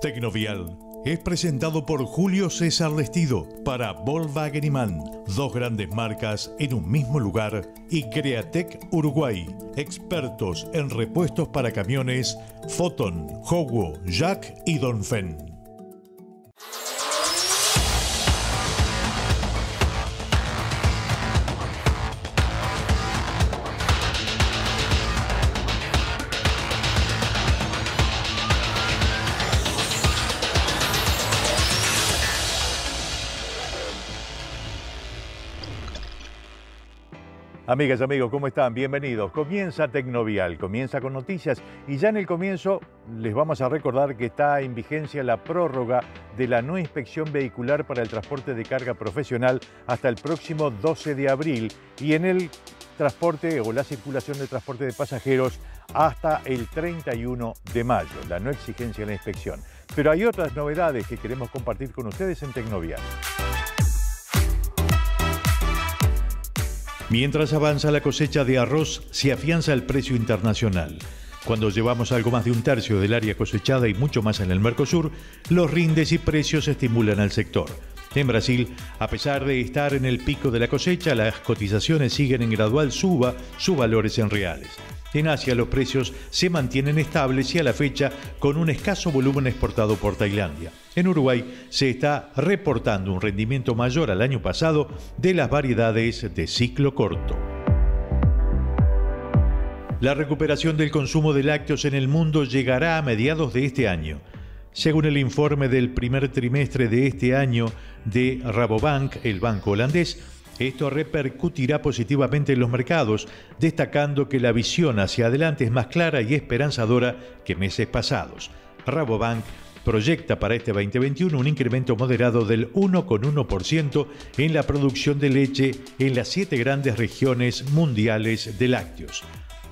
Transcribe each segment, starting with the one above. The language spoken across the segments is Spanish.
Tecnovial es presentado por Julio César Lestido para Volkswagen y MAN, dos grandes marcas en un mismo lugar, y Createc Uruguay, expertos en repuestos para camiones Foton, Howo, Jack y Donfen. Amigas, amigos, ¿cómo están? Bienvenidos. Comienza Tecnovial, comienza con noticias y ya en el comienzo les vamos a recordar que está en vigencia la prórroga de la no inspección vehicular para el transporte de carga profesional hasta el próximo 12 de abril y en el transporte o la circulación de transporte de pasajeros hasta el 31 de mayo, la no exigencia de la inspección. Pero hay otras novedades que queremos compartir con ustedes en Tecnovial. Mientras avanza la cosecha de arroz, se afianza el precio internacional. Cuando llevamos algo más de un tercio del área cosechada y mucho más en el Mercosur, los rindes y precios estimulan al sector. En Brasil, a pesar de estar en el pico de la cosecha, las cotizaciones siguen en gradual suba sus valores en reales. En Asia los precios se mantienen estables y a la fecha con un escaso volumen exportado por Tailandia. En Uruguay se está reportando un rendimiento mayor al año pasado de las variedades de ciclo corto. La recuperación del consumo de lácteos en el mundo llegará a mediados de este año. Según el informe del primer trimestre de este año de Rabobank, el banco holandés, esto repercutirá positivamente en los mercados, destacando que la visión hacia adelante es más clara y esperanzadora que meses pasados. Rabobank proyecta para este 2021 un incremento moderado del 1,1% en la producción de leche en las siete grandes regiones mundiales de lácteos.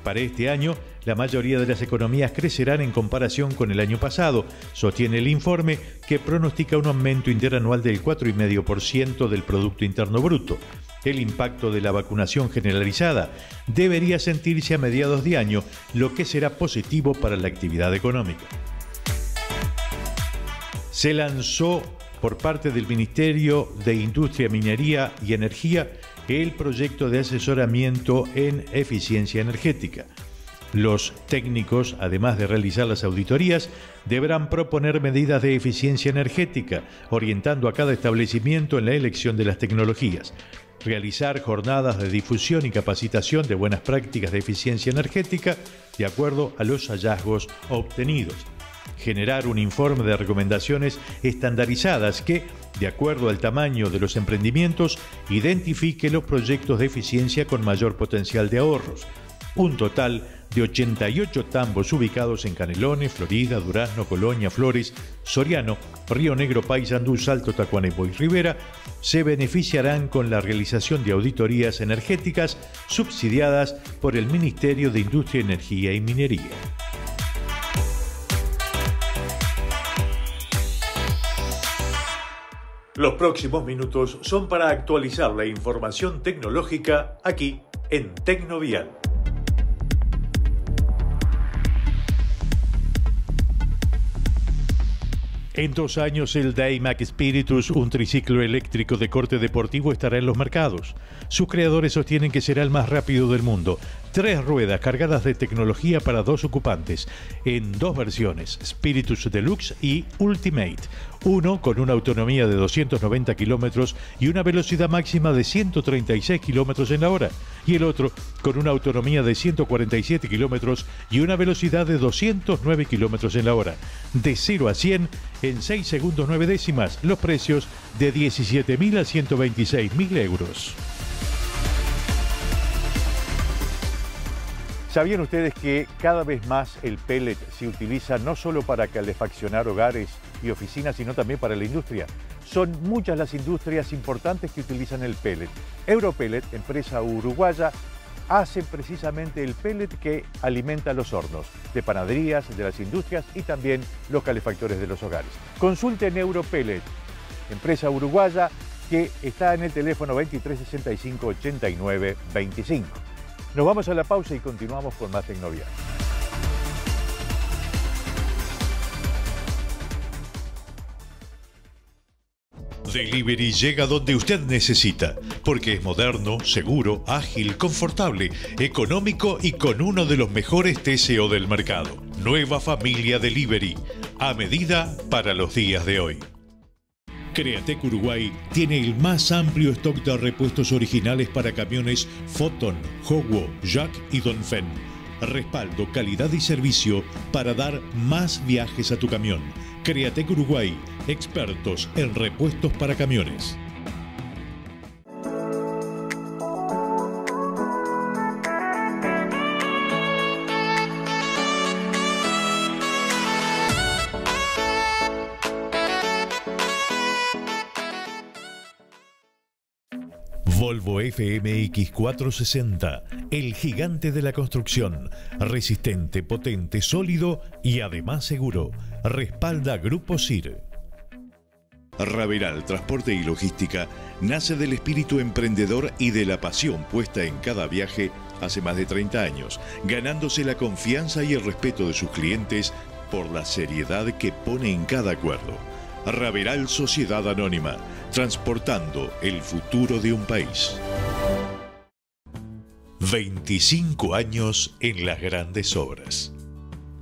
Para este año, la mayoría de las economías crecerán en comparación con el año pasado, sostiene el informe que pronostica un aumento interanual del 4,5% del Producto Interno Bruto. El impacto de la vacunación generalizada debería sentirse a mediados de año, lo que será positivo para la actividad económica. Se lanzó por parte del Ministerio de Industria, Minería y Energía el proyecto de asesoramiento en eficiencia energética. Los técnicos, además de realizar las auditorías, deberán proponer medidas de eficiencia energética, orientando a cada establecimiento en la elección de las tecnologías, realizar jornadas de difusión y capacitación de buenas prácticas de eficiencia energética de acuerdo a los hallazgos obtenidos, generar un informe de recomendaciones estandarizadas que, de acuerdo al tamaño de los emprendimientos, identifique los proyectos de eficiencia con mayor potencial de ahorros. Un total de 88 tambos ubicados en Canelones, Florida, Durazno, Colonia, Flores, Soriano, Río Negro, Paysandú, Salto, Tacuarembó y Rivera se beneficiarán con la realización de auditorías energéticas subsidiadas por el Ministerio de Industria, Energía y Minería. Los próximos minutos son para actualizar la información tecnológica aquí en Tecnovial. En dos años el Daymac Spiritus, un triciclo eléctrico de corte deportivo, estará en los mercados. Sus creadores sostienen que será el más rápido del mundo. Tres ruedas cargadas de tecnología para dos ocupantes, en dos versiones, Spiritus Deluxe y Ultimate. Uno con una autonomía de 290 kilómetros y una velocidad máxima de 136 kilómetros en la hora. Y el otro con una autonomía de 147 kilómetros y una velocidad de 209 kilómetros en la hora. De 0 a 100 en 6 segundos 9 décimas. Los precios de 17.000 a 126.000 euros. ¿Sabían ustedes que cada vez más el pellet se utiliza no solo para calefaccionar hogares y oficinas, sino también para la industria? Son muchas las industrias importantes que utilizan el pellet. Europellet, empresa uruguaya, hace precisamente el pellet que alimenta los hornos de panaderías, de las industrias y también los calefactores de los hogares. Consulten Europellet, empresa uruguaya que está en el teléfono 2365 89 25. Nos vamos a la pausa y continuamos con más Tecnoviaje. Delivery llega donde usted necesita, porque es moderno, seguro, ágil, confortable, económico y con uno de los mejores TCO del mercado. Nueva familia Delivery, a medida para los días de hoy. Createc Uruguay tiene el más amplio stock de repuestos originales para camiones Photon, Howo, Jack y Donfen. Respaldo, calidad y servicio para dar más viajes a tu camión. Createc Uruguay, expertos en repuestos para camiones. FMX 460, el gigante de la construcción, resistente, potente, sólido y además seguro. Respalda Grupo SIR. Raveral Transporte y Logística nace del espíritu emprendedor y de la pasión puesta en cada viaje hace más de 30 años, ganándose la confianza y el respeto de sus clientes por la seriedad que pone en cada acuerdo. Raveral Sociedad Anónima, transportando el futuro de un país. 25 años en las grandes obras,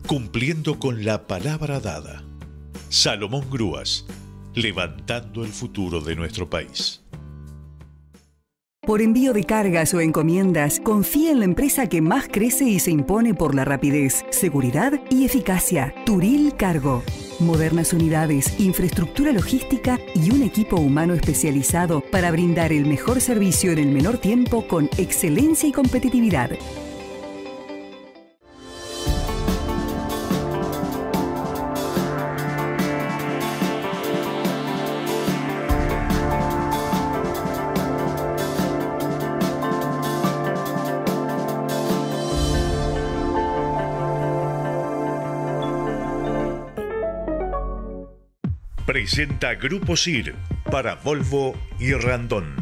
cumpliendo con la palabra dada. Salomón Grúas, levantando el futuro de nuestro país. Por envío de cargas o encomiendas, confía en la empresa que más crece y se impone por la rapidez, seguridad y eficacia. Turil Cargo. Modernas unidades, infraestructura logística y un equipo humano especializado para brindar el mejor servicio en el menor tiempo con excelencia y competitividad. Presenta Grupo SIR para Volvo y Randón.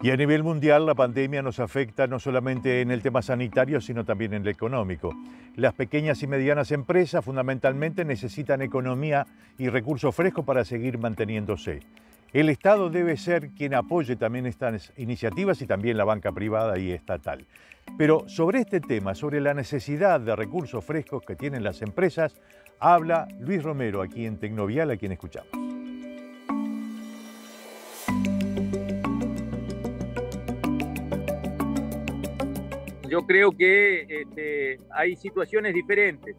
Y a nivel mundial la pandemia nos afecta no solamente en el tema sanitario, sino también en el económico. Las pequeñas y medianas empresas fundamentalmente necesitan economía y recursos frescos para seguir manteniéndose. El Estado debe ser quien apoye también estas iniciativas y también la banca privada y estatal. Pero sobre este tema, sobre la necesidad de recursos frescos que tienen las empresas, habla Luis Romero aquí en Tecnovial, a quien escuchamos. Yo creo que este, hay situaciones diferentes.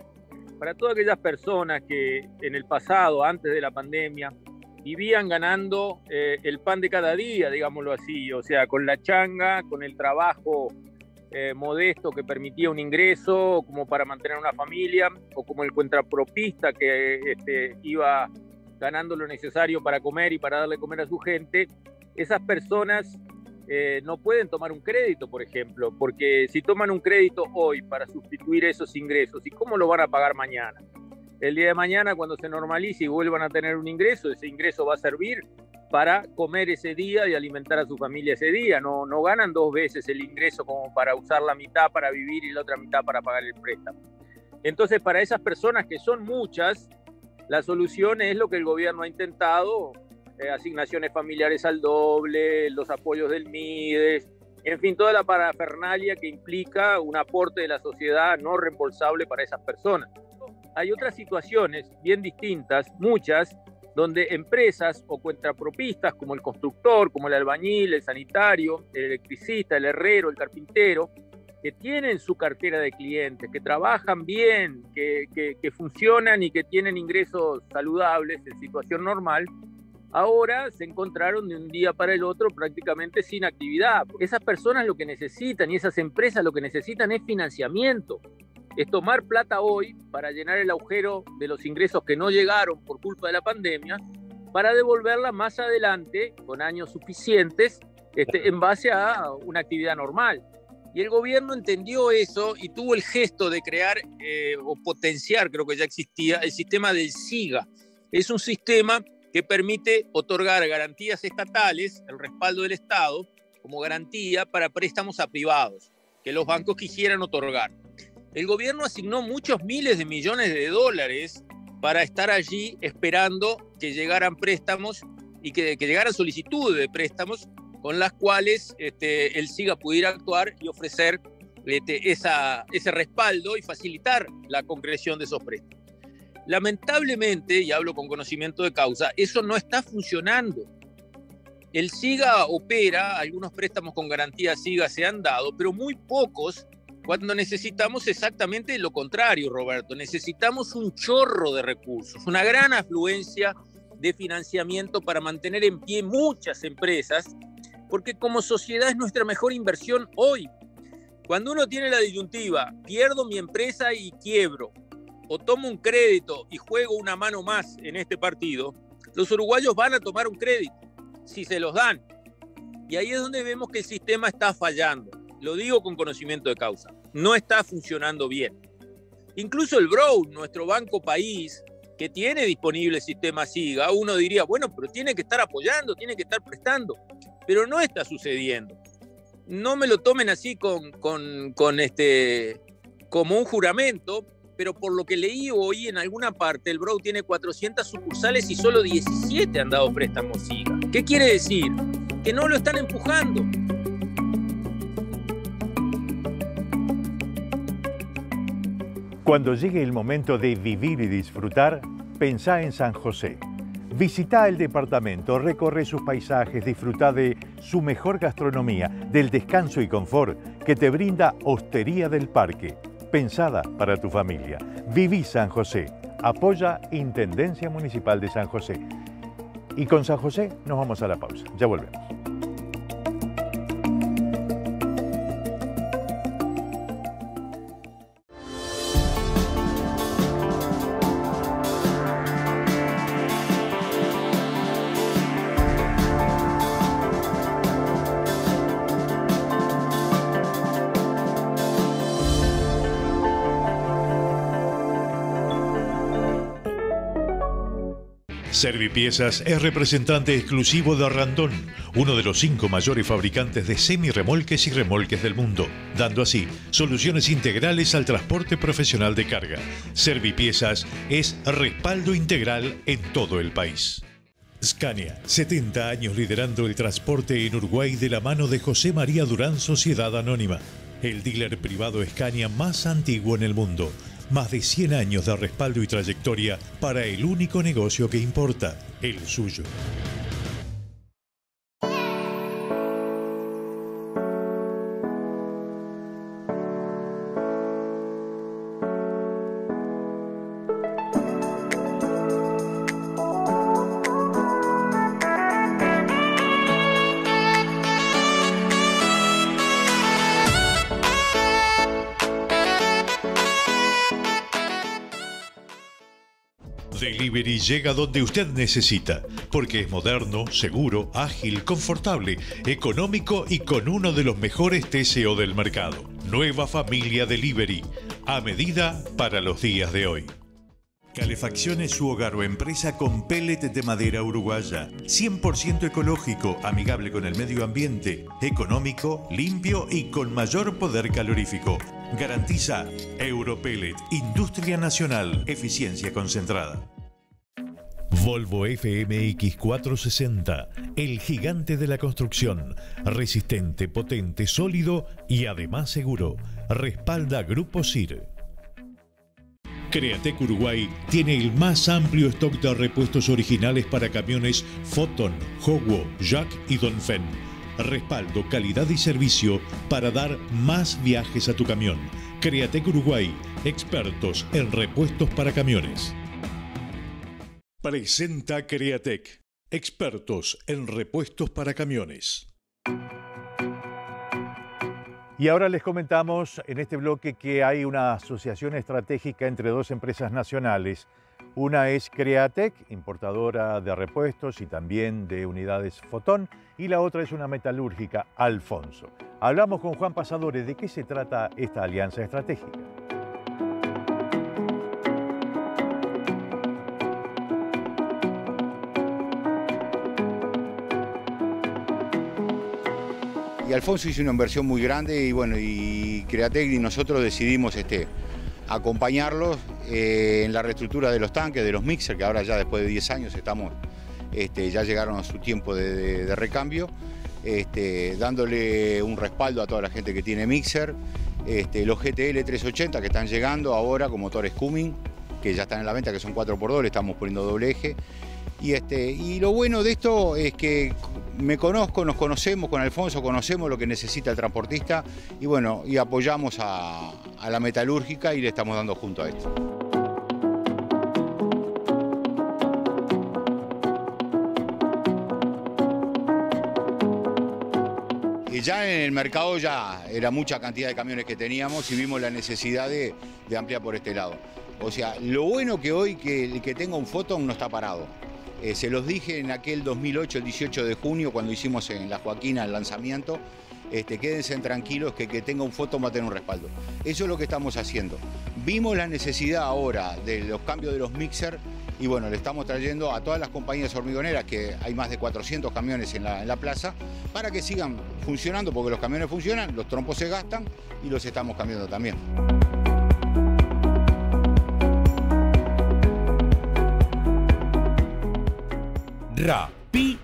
Para todas aquellas personas que en el pasado, antes de la pandemia, vivían ganando eh, el pan de cada día, digámoslo así, o sea, con la changa, con el trabajo eh, modesto que permitía un ingreso como para mantener una familia, o como el cuentapropista que este, iba ganando lo necesario para comer y para darle comer a su gente, esas personas eh, no pueden tomar un crédito, por ejemplo, porque si toman un crédito hoy para sustituir esos ingresos, ¿y cómo lo van a pagar mañana? El día de mañana, cuando se normalice y vuelvan a tener un ingreso, ese ingreso va a servir para comer ese día y alimentar a su familia ese día. No, no ganan dos veces el ingreso como para usar la mitad para vivir y la otra mitad para pagar el préstamo. Entonces, para esas personas que son muchas, la solución es lo que el gobierno ha intentado, eh, asignaciones familiares al doble, los apoyos del MIDES, en fin, toda la parafernalia que implica un aporte de la sociedad no reembolsable para esas personas. Hay otras situaciones bien distintas, muchas, donde empresas o cuentapropistas como el constructor, como el albañil, el sanitario, el electricista, el herrero, el carpintero, que tienen su cartera de clientes, que trabajan bien, que, que, funcionan y que tienen ingresos saludables en situación normal, ahora se encontraron de un día para el otro prácticamente sin actividad. Esas personas lo que necesitan y esas empresas lo que necesitan es financiamiento es tomar plata hoy para llenar el agujero de los ingresos que no llegaron por culpa de la pandemia, para devolverla más adelante con años suficientes este, en base a una actividad normal. Y el gobierno entendió eso y tuvo el gesto de crear eh, o potenciar, creo que ya existía, el sistema del SIGA. Es un sistema que permite otorgar garantías estatales, el respaldo del Estado, como garantía para préstamos a privados, que los bancos quisieran otorgar el gobierno asignó muchos miles de millones de dólares para estar allí esperando que llegaran préstamos y que, llegaran solicitudes de préstamos con las cuales este, el SIGA pudiera actuar y ofrecer este, ese respaldo y facilitar la concreción de esos préstamos. Lamentablemente, y hablo con conocimiento de causa, eso no está funcionando. El SIGA opera, algunos préstamos con garantía SIGA se han dado, pero muy pocos cuando necesitamos exactamente lo contrario, Roberto. Necesitamos un chorro de recursos, una gran afluencia de financiamiento para mantener en pie muchas empresas, porque como sociedad es nuestra mejor inversión hoy. Cuando uno tiene la disyuntiva, pierdo mi empresa y quiebro, o tomo un crédito y juego una mano más en este partido, los uruguayos van a tomar un crédito, si se los dan. Y ahí es donde vemos que el sistema está fallando lo digo con conocimiento de causa, no está funcionando bien. Incluso el Brown, nuestro banco país, que tiene disponible el sistema SIGA, uno diría, bueno, pero tiene que estar apoyando, tiene que estar prestando, pero no está sucediendo. No me lo tomen así con, con, este, como un juramento, pero por lo que leí hoy en alguna parte, el Brown tiene 400 sucursales y solo 17 han dado préstamos SIGA. ¿Qué quiere decir? Que no lo están empujando. Cuando llegue el momento de vivir y disfrutar, pensá en San José. Visita el departamento, recorre sus paisajes, disfruta de su mejor gastronomía, del descanso y confort que te brinda Hostería del Parque, pensada para tu familia. Viví San José. Apoya Intendencia Municipal de San José. Y con San José nos vamos a la pausa. Ya volvemos. Servipiezas es representante exclusivo de Randón, uno de los cinco mayores fabricantes de semirremolques y remolques del mundo, dando así soluciones integrales al transporte profesional de carga. Servipiezas es respaldo integral en todo el país. Scania, 70 años liderando el transporte en Uruguay de la mano de José María Durán Sociedad Anónima, el dealer privado Scania más antiguo en el mundo más de 100 años de respaldo y trayectoria para el único negocio que importa, el suyo. Delivery llega donde usted necesita, porque es moderno, seguro, ágil, confortable, económico y con uno de los mejores TCO del mercado. Nueva familia Delivery, a medida para los días de hoy. Calefacciones su hogar o empresa con pellet de madera uruguaya. 100% ecológico, amigable con el medio ambiente, económico, limpio y con mayor poder calorífico. Garantiza Europellet, Industria Nacional, Eficiencia Concentrada. Volvo FMX 460, el gigante de la construcción, resistente, potente, sólido y además seguro. Respalda Grupo SIR. Createc Uruguay tiene el más amplio stock de repuestos originales para camiones Foton, Howo, Jack y Donfen. Respaldo, calidad y servicio para dar más viajes a tu camión. Createc Uruguay, expertos en repuestos para camiones. Presenta Createc, expertos en repuestos para camiones. Y ahora les comentamos en este bloque que hay una asociación estratégica entre dos empresas nacionales. Una es Createc, importadora de repuestos y también de unidades Fotón, y la otra es una metalúrgica, Alfonso. Hablamos con Juan Pasadores de qué se trata esta alianza estratégica. Alfonso hizo una inversión muy grande y bueno, y Createc y nosotros decidimos este, acompañarlos eh, en la reestructura de los tanques, de los mixers, que ahora ya después de 10 años estamos, este, ya llegaron a su tiempo de, recambio, este, dándole un respaldo a toda la gente que tiene mixer, este, los GTL 380 que están llegando ahora con motores Cumming, que ya están en la venta, que son 4x2, le estamos poniendo doble eje. Y, este, y lo bueno de esto es que me conozco, nos conocemos con Alfonso, conocemos lo que necesita el transportista y bueno, y apoyamos a la metalúrgica y le estamos dando junto a esto. ya en el mercado ya era mucha cantidad de camiones que teníamos y vimos la necesidad de, ampliar por este lado. O sea, lo bueno que hoy que el que tenga un Photon no está parado. Eh, se los dije en aquel 2008, el 18 de junio, cuando hicimos en La Joaquina el lanzamiento, este, quédense tranquilos que que tenga un Photon va a tener un respaldo. Eso es lo que estamos haciendo. Vimos la necesidad ahora de los cambios de los mixers y bueno, le estamos trayendo a todas las compañías hormigoneras, que hay más de 400 camiones en la, plaza, para que sigan funcionando, porque los camiones funcionan, los trompos se gastan y los estamos cambiando también. Rapi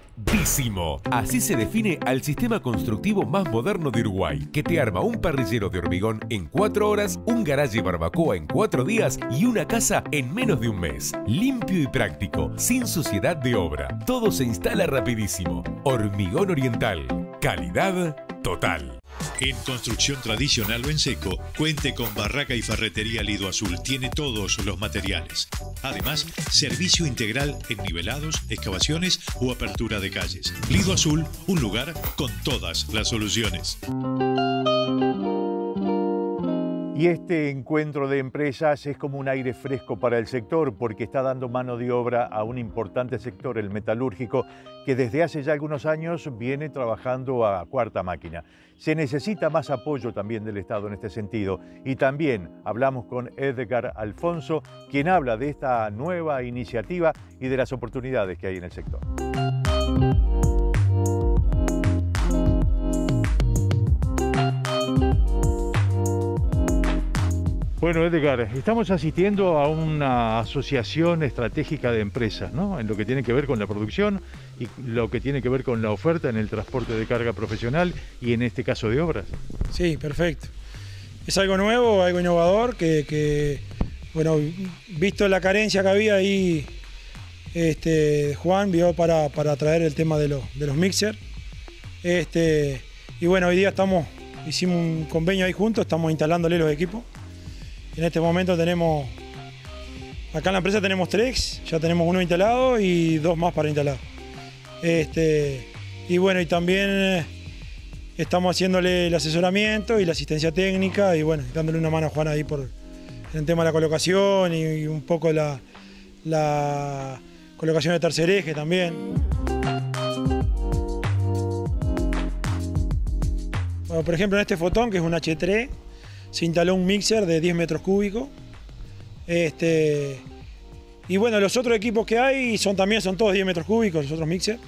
Así se define al sistema constructivo más moderno de Uruguay, que te arma un parrillero de hormigón en cuatro horas, un garaje barbacoa en cuatro días y una casa en menos de un mes. Limpio y práctico, sin suciedad de obra. Todo se instala rapidísimo. Hormigón Oriental. Calidad En construcción tradicional o en seco, cuente con Barraca y Ferretería Lido Azul. Tiene todos los materiales. Además, servicio integral en nivelados, excavaciones o apertura de calles. Lido Azul, un lugar con todas las soluciones. Y este encuentro de empresas es como un aire fresco para el sector porque está dando mano de obra a un importante sector, el metalúrgico, que desde hace ya algunos años viene trabajando a cuarta máquina. Se necesita más apoyo también del Estado en este sentido. Y también hablamos con Edgar Alfonso, quien habla de esta nueva iniciativa y de las oportunidades que hay en el sector. Bueno, Edgar, estamos asistiendo a una asociación estratégica de empresas, ¿no? En lo que tiene que ver con la producción y lo que tiene que ver con la oferta en el transporte de carga profesional y en este caso de obras. Sí, perfecto. Es algo nuevo, algo innovador que, bueno, visto la carencia que había ahí, este, Juan vio para, traer el tema de, de los mixers. Este, y bueno, hoy día estamos, hicimos un convenio ahí juntos, estamos instalándole los equipos. En este momento tenemos, acá en la empresa tenemos tres, ya tenemos uno instalado y dos más para instalar. Este, y bueno, y también eh, estamos haciéndole el asesoramiento y la asistencia técnica y bueno, dándole una mano a Juan ahí por el tema de la colocación y, un poco la, colocación de tercer eje también. Por ejemplo, en este fotón, que es un H3, se instaló un mixer de 10 metros cúbicos. Este, y bueno, los otros equipos que hay son también son todos 10 metros cúbicos, los otros mixers,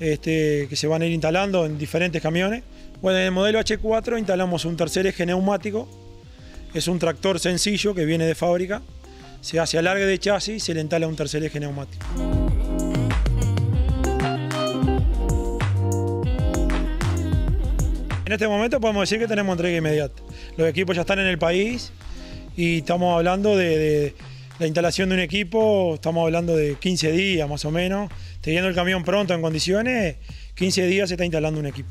este, que se van a ir instalando en diferentes camiones. Bueno, en el modelo H4 instalamos un tercer eje neumático. Es un tractor sencillo que viene de fábrica. Se hace alargue de chasis y se le instala un tercer eje neumático. En este momento podemos decir que tenemos entrega inmediata. Los equipos ya están en el país y estamos hablando de, la instalación de un equipo, estamos hablando de 15 días más o menos. Teniendo el camión pronto en condiciones, 15 días se está instalando un equipo.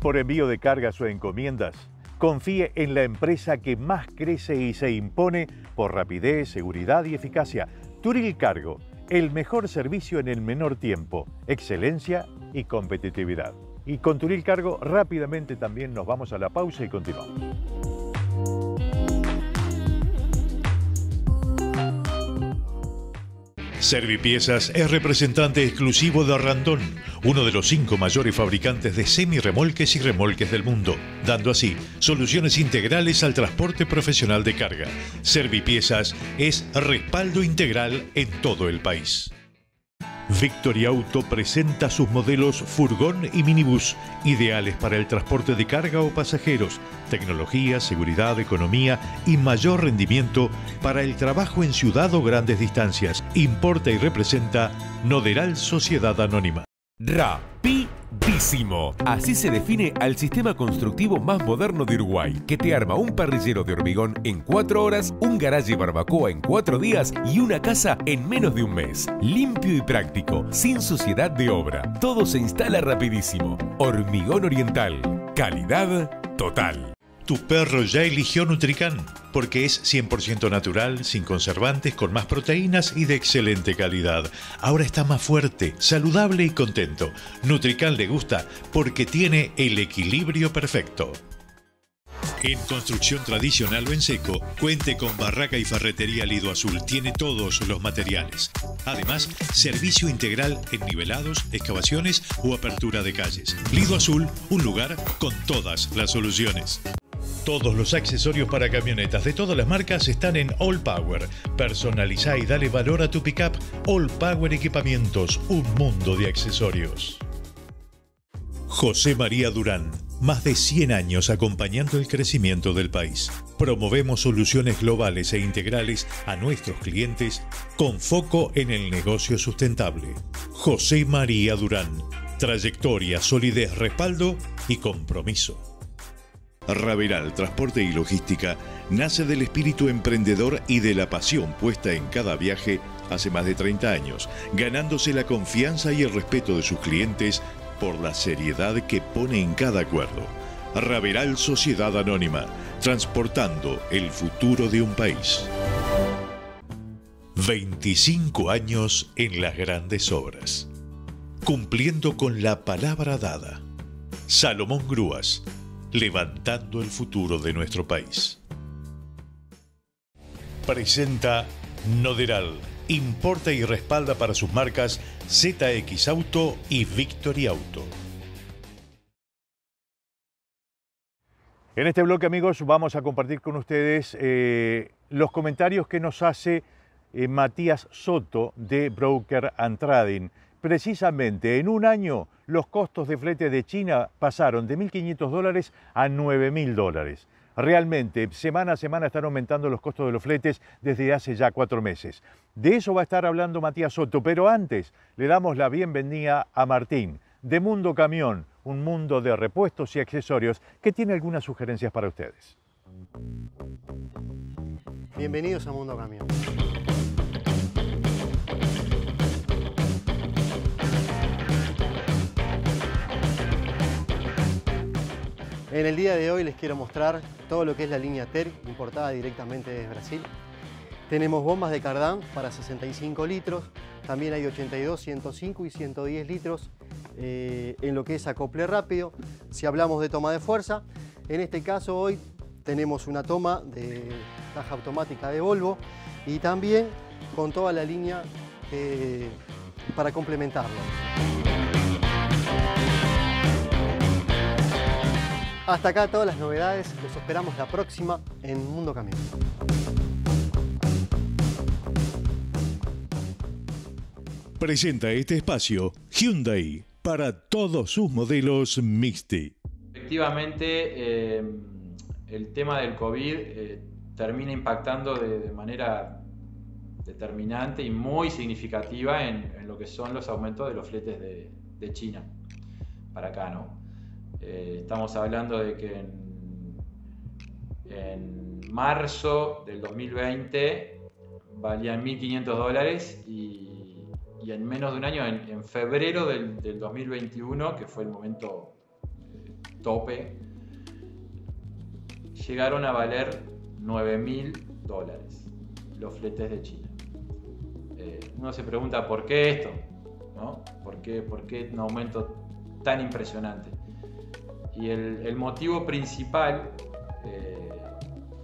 Por envío de cargas o encomiendas, confíe en la empresa que más crece y se impone por rapidez, seguridad y eficacia. Turil Cargo el mejor servicio en el menor tiempo, excelencia y competitividad. Y con Turil Cargo rápidamente también nos vamos a la pausa y continuamos. Servipiezas es representante exclusivo de Randón, uno de los cinco mayores fabricantes de semirremolques y remolques del mundo, dando así soluciones integrales al transporte profesional de carga. Servipiezas es respaldo integral en todo el país. Victory Auto presenta sus modelos furgón y minibús, ideales para el transporte de carga o pasajeros, tecnología, seguridad, economía y mayor rendimiento para el trabajo en ciudad o grandes distancias. Importa y representa Noderal Sociedad Anónima. Rapidísimo. Así se define al sistema constructivo más moderno de Uruguay, que te arma un parrillero de hormigón en cuatro horas, un garaje barbacoa en cuatro días y una casa en menos de un mes. Limpio y práctico, sin suciedad de obra. Todo se instala rapidísimo. Hormigón Oriental. Calidad total. Tu perro ya eligió Nutrican porque es 100% natural, sin conservantes, con más proteínas y de excelente calidad. Ahora está más fuerte, saludable y contento. Nutrican le gusta porque tiene el equilibrio perfecto. En construcción tradicional o en seco, cuente con Barraca y Ferretería Lido Azul. Tiene todos los materiales. Además, servicio integral en nivelados, excavaciones o apertura de calles. Lido Azul, un lugar con todas las soluciones. Todos los accesorios para camionetas de todas las marcas están en All Power. Personaliza y dale valor a tu pickup. All Power Equipamientos, un mundo de accesorios. José María Durán, más de 100 años acompañando el crecimiento del país. Promovemos soluciones globales e integrales a nuestros clientes con foco en el negocio sustentable. José María Durán, trayectoria, solidez, respaldo y compromiso. Raveral Transporte y Logística nace del espíritu emprendedor y de la pasión puesta en cada viaje hace más de 30 años, ganándose la confianza y el respeto de sus clientes por la seriedad que pone en cada acuerdo. Raveral Sociedad Anónima, transportando el futuro de un país. 25 años en las grandes obras. Cumpliendo con la palabra dada. Salomón Grúas, levantando el futuro de nuestro país. Presenta Noderal. Importa y respalda para sus marcas ZX Auto y Victory Auto. En este bloque, amigos, vamos a compartir con ustedes eh, los comentarios que nos hace eh, Matías Soto de Broker and Trading. Precisamente en un año los costos de flete de China pasaron de 1.500 dólares a 9.000 dólares. Realmente, semana a semana están aumentando los costos de los fletes desde hace ya cuatro meses. De eso va a estar hablando Matías Soto, pero antes le damos la bienvenida a Martín, de Mundo Camión, un mundo de repuestos y accesorios, que tiene algunas sugerencias para ustedes. Bienvenidos a Mundo Camión. En el día de hoy les quiero mostrar todo lo que es la línea TER importada directamente desde Brasil. Tenemos bombas de cardán para 65 litros, también hay 82, 105 y 110 litros eh, en lo que es acople rápido. Si hablamos de toma de fuerza, en este caso hoy tenemos una toma de caja automática de Volvo y también con toda la línea eh, para complementarlo. Hasta acá todas las novedades, los esperamos la próxima en Mundo Camión. Presenta este espacio Hyundai para todos sus modelos Mixti. Efectivamente, eh, el tema del COVID eh, termina impactando de, manera determinante y muy significativa en, lo que son los aumentos de los fletes de, de China para acá, ¿no? Eh, estamos hablando de que en, marzo del 2020 valían 1.500 dólares y, en menos de un año, en, febrero del, 2021, que fue el momento eh, tope, llegaron a valer 9.000 dólares los fletes de China. Eh, uno se pregunta por qué esto, ¿no? ¿Por qué, ¿Por qué un aumento tan impresionante? Y el, motivo principal eh,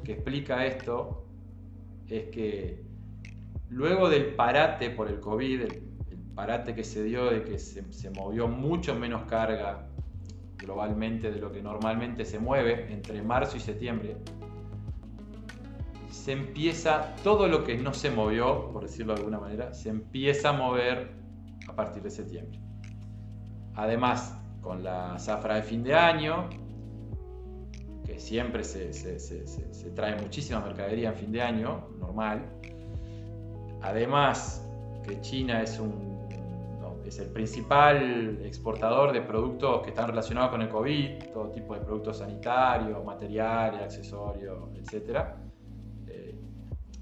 que explica esto es que luego del parate por el COVID, el, parate que se dio de que se, movió mucho menos carga globalmente de lo que normalmente se mueve entre marzo y septiembre, se empieza, todo lo que no se movió, por decirlo de alguna manera, se empieza a mover a partir de septiembre. Además, con la zafra de fin de año, que siempre se, trae muchísima mercadería en fin de año, normal. Además, que China es, un, es el principal exportador de productos que están relacionados con el COVID, todo tipo de productos sanitarios, materiales, accesorios, etc. Eh,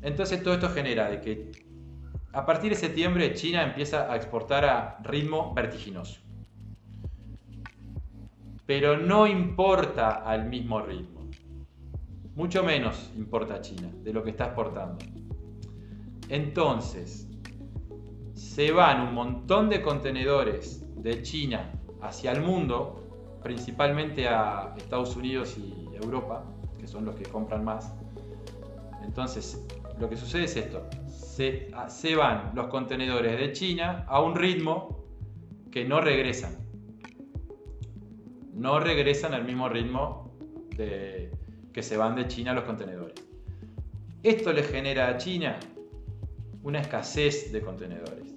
entonces todo esto genera de que a partir de septiembre China empieza a exportar a ritmo vertiginoso pero no importa al mismo ritmo. Mucho menos importa China de lo que está exportando. Entonces, se van un montón de contenedores de China hacia el mundo, principalmente a Estados Unidos y Europa, que son los que compran más. Entonces, lo que sucede es esto. Se, se van los contenedores de China a un ritmo que no regresan no regresan al mismo ritmo de, que se van de China los contenedores. Esto le genera a China una escasez de contenedores.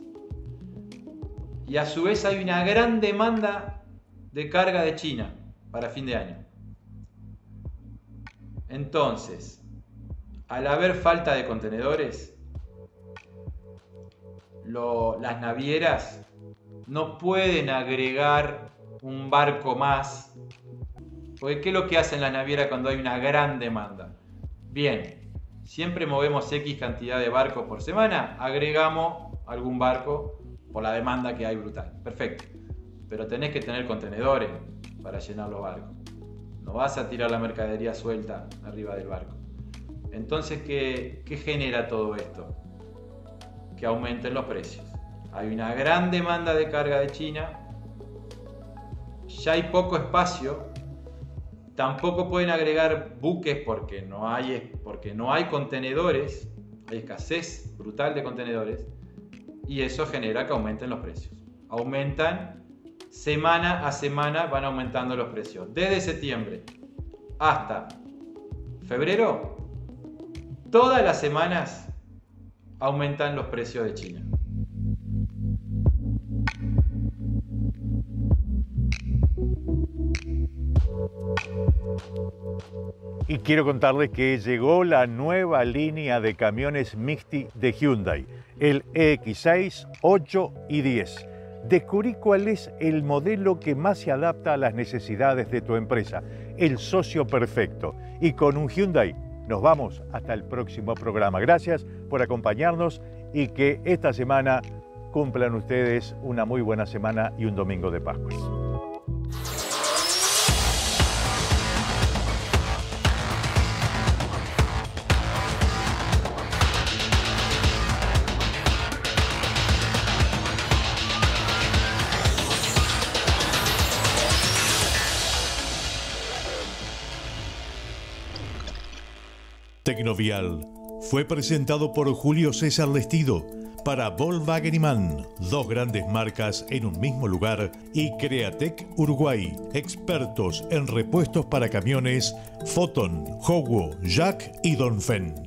Y a su vez hay una gran demanda de carga de China para fin de año. Entonces, al haber falta de contenedores, las navieras no pueden agregar un barco más. Porque ¿qué es lo que hacen las navieras cuando hay una gran demanda? Bien, siempre movemos X cantidad de barcos por semana, agregamos algún barco por la demanda que hay brutal. Perfecto. Pero tenés que tener contenedores para llenar los barcos. No vas a tirar la mercadería suelta arriba del barco. Entonces, ¿qué, qué genera todo esto? Que aumenten los precios. Hay una gran demanda de carga de China, ya hay poco espacio, tampoco pueden agregar buques porque no hay, porque no hay contenedores, hay escasez brutal de contenedores, y eso genera que aumenten los precios. Aumentan semana a semana, van aumentando los precios. Desde septiembre hasta febrero, todas las semanas aumentan los precios de China. Y quiero contarles que llegó la nueva línea de camiones Mixti de Hyundai, el EX6, 8 y 10. Descubrí cuál es el modelo que más se adapta a las necesidades de tu empresa, el socio perfecto. Y con un Hyundai nos vamos hasta el próximo programa. Gracias por acompañarnos y que esta semana cumplan ustedes una muy buena semana y un domingo de Pascuas. Fue presentado por Julio César Lestido para Volkswagen y MAN, dos grandes marcas en un mismo lugar, y Createc Uruguay, expertos en repuestos para camiones Foton, Howo, Jack y Donfen.